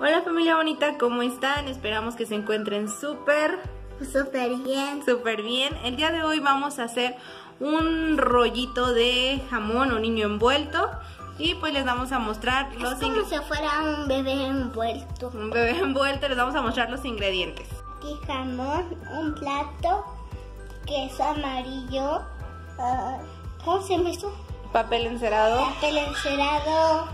Hola familia bonita, ¿cómo están? Esperamos que se encuentren súper, Súper bien. súper bien. El día de hoy vamos a hacer un rollito de jamón o niño envuelto y pues les vamos a mostrar Es los como ingredientes. si fuera un bebé envuelto. Un bebé envuelto, les vamos a mostrar los ingredientes. Aquí jamón, un plato, queso amarillo. ah, ¿Cómo se llama esto? Papel encerado, Papel encerado.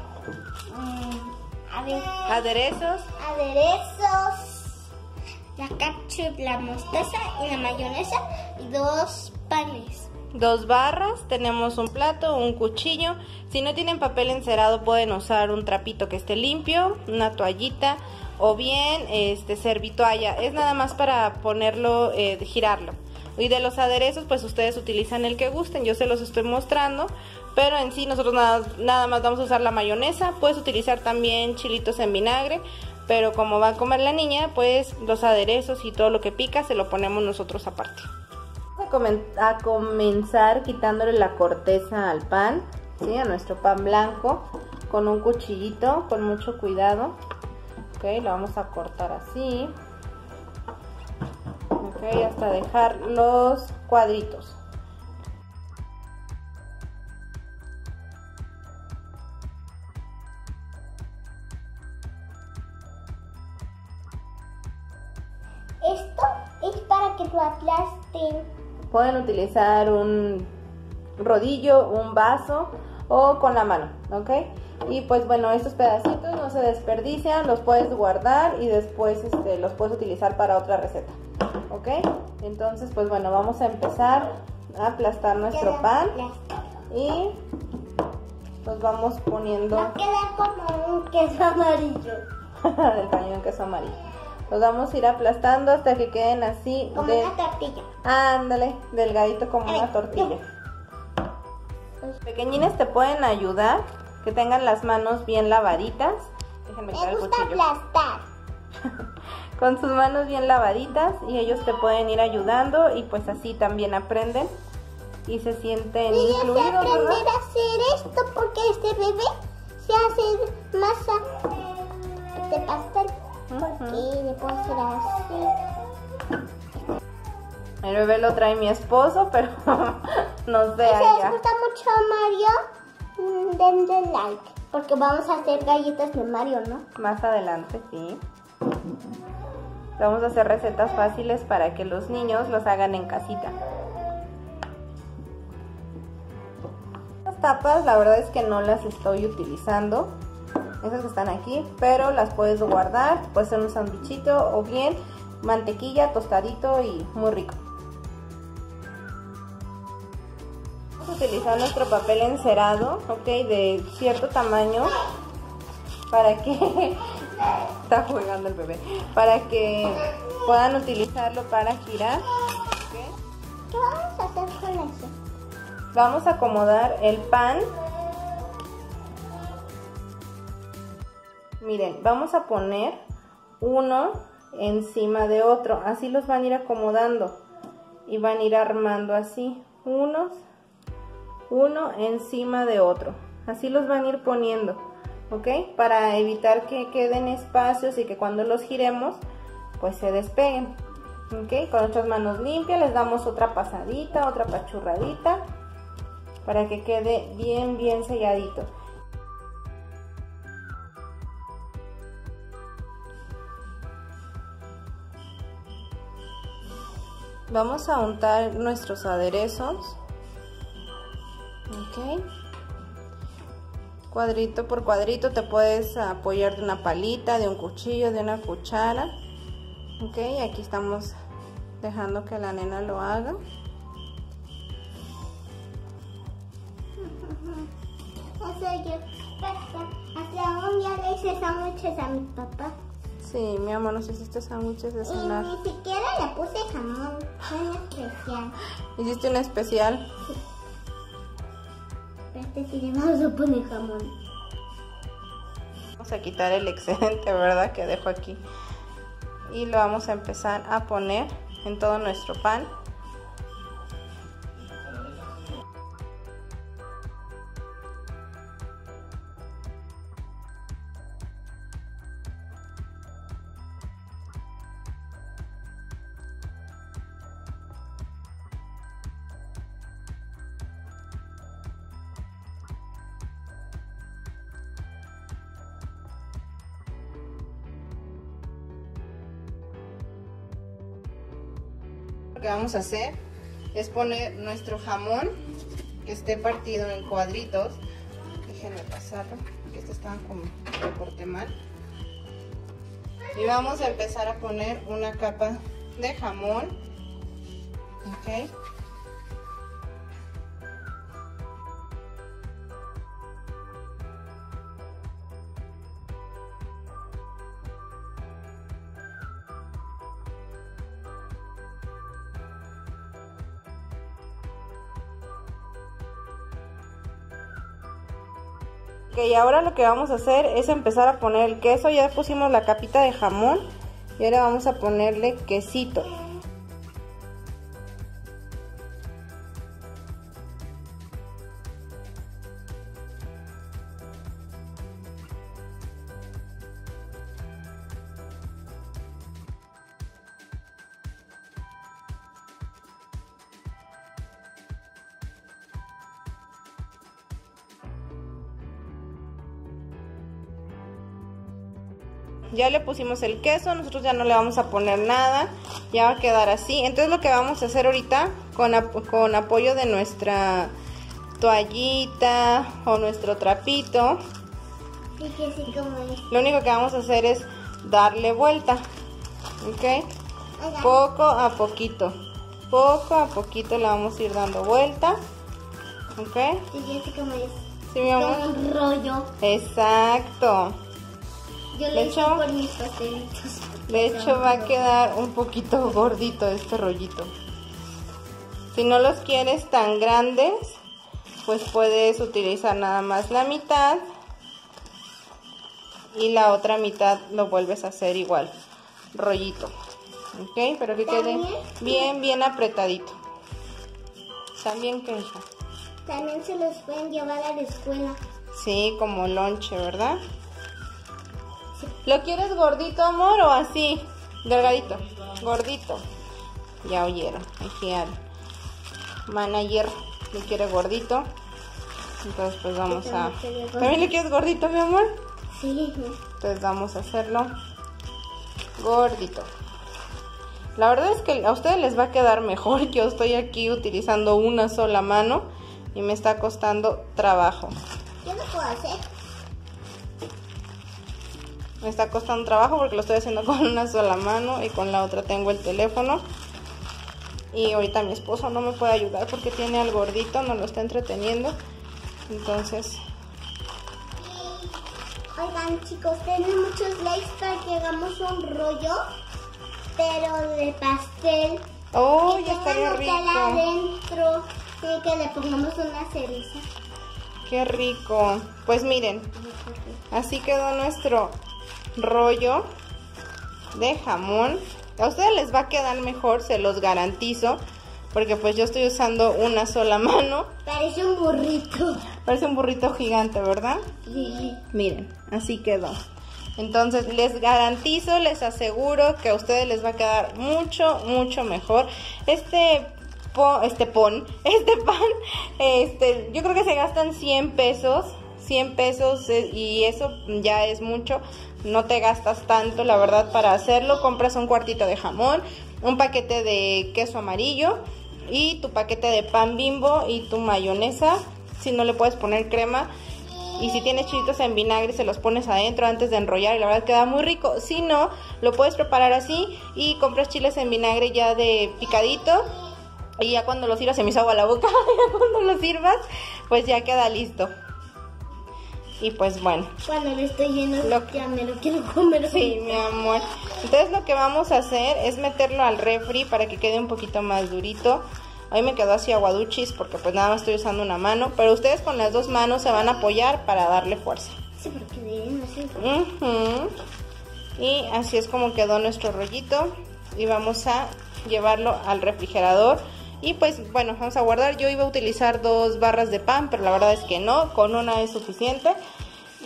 mm, aderezos, aderezos. La ketchup, la mostaza y la mayonesa. Y dos panes. dos barras, tenemos un plato, un cuchillo. Si no tienen papel encerado pueden usar un trapito que esté limpio, una toallita o bien este servitoalla. Es nada más para ponerlo, eh, girarlo. Y de los aderezos pues ustedes utilizan el que gusten, yo se los estoy mostrando. Pero en sí nosotros nada, nada más vamos a usar la mayonesa. Puedes utilizar también chilitos en vinagre. Pero como va a comer la niña, pues los aderezos y todo lo que pica se lo ponemos nosotros aparte. Vamos a, comen- a comenzar quitándole la corteza al pan, ¿sí? a nuestro pan blanco, con un cuchillito, con mucho cuidado. Ok, lo vamos a cortar así. Hasta dejar los cuadritos. Que lo aplasten. Pueden utilizar un rodillo, un vaso o con la mano, ¿ok? Y pues bueno, estos pedacitos no se desperdician, los puedes guardar y después este, los puedes utilizar para otra receta, ¿ok? Entonces pues bueno, vamos a empezar a aplastar nuestro pan y los vamos poniendo Va a quedar como un queso amarillo. del de queso amarillo. Los vamos a ir aplastando hasta que queden así Como de... una tortilla. Ándale, delgadito como una tortilla. Los pequeñines te pueden ayudar, que tengan las manos bien lavaditas. Déjenme Me el gusta cuchillo. aplastar. Con sus manos bien lavaditas y ellos te pueden ir ayudando y pues así también aprenden y se sienten Y incluidos, ¿verdad? aprender a hacer esto porque este bebé se hace masa de pastel. Porque le puedo hacer así. El bebé lo trae mi esposo, pero no sé Si les gusta mucho Mario, mm, denle like. Porque vamos a hacer galletas de Mario, ¿no? Más adelante, sí. Vamos a hacer recetas fáciles para que los niños los hagan en casita. Las tapas, la verdad es que no las estoy utilizando. Esas que están aquí, pero las puedes guardar. Puede ser un sandwichito o bien mantequilla, tostadito y muy rico. Vamos a utilizar nuestro papel encerado, ok, de cierto tamaño para que está jugando el bebé para que puedan utilizarlo para girar. ¿Qué vamos a hacer con eso? vamos a acomodar el pan miren vamos a poner uno encima de otro así los van a ir acomodando y van a ir armando así unos uno encima de otro así los van a ir poniendo ¿ok? Para evitar que queden espacios y que cuando los giremos, pues se despeguen, ¿ok? Con nuestras manos limpias les damos otra pasadita, otra pachurradita, para que quede bien, bien selladito. Vamos a untar nuestros aderezos, ¿ok? cuadrito por cuadrito te puedes apoyar de una palita, de un cuchillo, de una cuchara. Ok, aquí estamos dejando que la nena lo haga. Yo. Un día le hice sándwiches a mi papá. Sí, mi amor, nos hiciste sándwiches de Y cenar. ni siquiera le puse jamón. Fue un especial. Hiciste un especial. Pero este sí le vamos a poner jamón. Vamos a quitar el excedente, ¿verdad? Que dejo aquí. Y lo vamos a empezar a poner en todo nuestro pan. Lo que vamos a hacer es poner nuestro jamón que esté partido en cuadritos. Déjenme pasarlo, que este está como lo corté mal. Y vamos a empezar a poner una capa de jamón. Ok. Ok, ahora lo que vamos a hacer es empezar a poner el queso. Ya pusimos la capita de jamón y ahora vamos a ponerle quesito. Ya le pusimos el queso, nosotros ya no le vamos a poner nada, ya va a quedar así. Entonces lo que vamos a hacer ahorita con, con apoyo de nuestra toallita o nuestro trapito, lo único que vamos a hacer es darle vuelta, ¿ok? Poco a poquito, poco a poquito le vamos a ir dando vuelta, ¿ok? Sí, mi amor. Como un rollo. Exacto. Yo le de hecho, mis De hecho va a quedar un poquito gordito este rollito. Si no los quieres tan grandes, pues puedes utilizar nada más la mitad y la otra mitad lo vuelves a hacer igual, rollito. ¿Ok? Pero que quede bien, bien apretadito. También que También se los pueden llevar a la escuela. Sí, como lonche, ¿verdad? ¿Lo quieres gordito, amor, o así? Delgadito. Gordito. Ya oyeron. Aquí al manager le quiere gordito. Entonces pues vamos a... ¿También le quieres gordito, mi amor? Sí. Entonces vamos a hacerlo gordito. La verdad es que a ustedes les va a quedar mejor. Yo estoy aquí utilizando una sola mano y me está costando trabajo. ¿Qué lo puedo hacer? Me está costando trabajo porque lo estoy haciendo con una sola mano y con la otra tengo el teléfono. Y ahorita mi esposo no me puede ayudar porque tiene al gordito, no lo está entreteniendo. Entonces... Oigan chicos, tienen muchos likes para que hagamos un rollo, pero de pastel. Oh, ya estaría rico. adentro y que le pongamos una cereza. Qué rico. Pues miren, así quedó nuestro rollo de jamón. A ustedes les va a quedar mejor, se los garantizo. Porque pues yo estoy usando una sola mano. Parece un burrito. Parece un burrito gigante, ¿verdad? Sí. Miren, así quedó. Entonces les garantizo, les aseguro que a ustedes les va a quedar mucho, mucho mejor. Este este pon, este pan, este, yo creo que se gastan 100 pesos 100 pesos eh, y eso ya es mucho, no te gastas tanto la verdad para hacerlo, compras un cuartito de jamón, un paquete de queso amarillo y tu paquete de pan bimbo y tu mayonesa, si no le puedes poner crema y si tienes chilitos en vinagre se los pones adentro antes de enrollar y la verdad queda muy rico. Si no, lo puedes preparar así y compras chiles en vinagre ya de picadito y ya cuando lo sirvas se me hizo agua la boca, ya cuando lo sirvas pues ya queda listo. Y pues bueno. Cuando le estoy lleno, ya me lo quiero comer. Sí, mi amor. Entonces lo que vamos a hacer es meterlo al refri para que quede un poquito más durito. Hoy me quedó así aguaduchis porque pues nada más estoy usando una mano. Pero ustedes con las dos manos se van a apoyar para darle fuerza. Sí, porque bien así. Y así es como quedó nuestro rollito. Y vamos a llevarlo al refrigerador. Y pues bueno, vamos a guardar. Yo iba a utilizar dos barras de pan, pero la verdad es que no, con una es suficiente.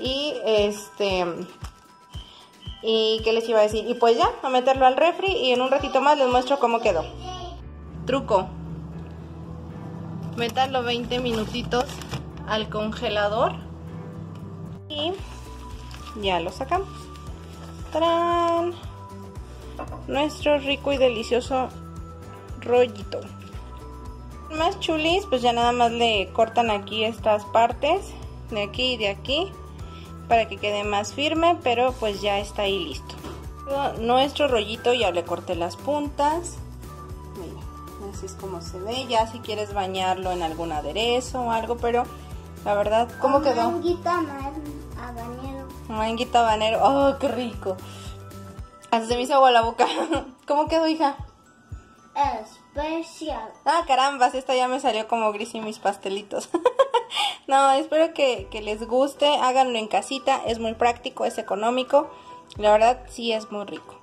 Y este... ¿Y qué les iba a decir? Y pues ya, a meterlo al refri y en un ratito más les muestro cómo quedó. Truco. Métanlo 20 minutitos al congelador. Y ya lo sacamos. ¡Tarán! Nuestro rico y delicioso rollito. Más chulis, pues ya nada más le cortan aquí estas partes, de aquí y de aquí, para que quede más firme, pero pues ya está ahí listo. Nuestro rollito ya le corté las puntas. Mira, así es como se ve. Ya si quieres bañarlo en algún aderezo o algo, pero la verdad, ¿cómo quedó? Manguito habanero. Manguito habanero. ¡Oh, qué rico! Hasta se me hizo agua la boca. ¿Cómo quedó, hija? Especial. Ah, caramba, esta ya me salió como gris y mis pastelitos. no, espero que, que les guste. Háganlo en casita. Es muy práctico, es económico. La verdad sí es muy rico.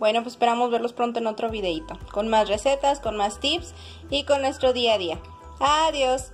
Bueno, pues esperamos verlos pronto en otro videito. Con más recetas, con más tips y con nuestro día a día. Adiós.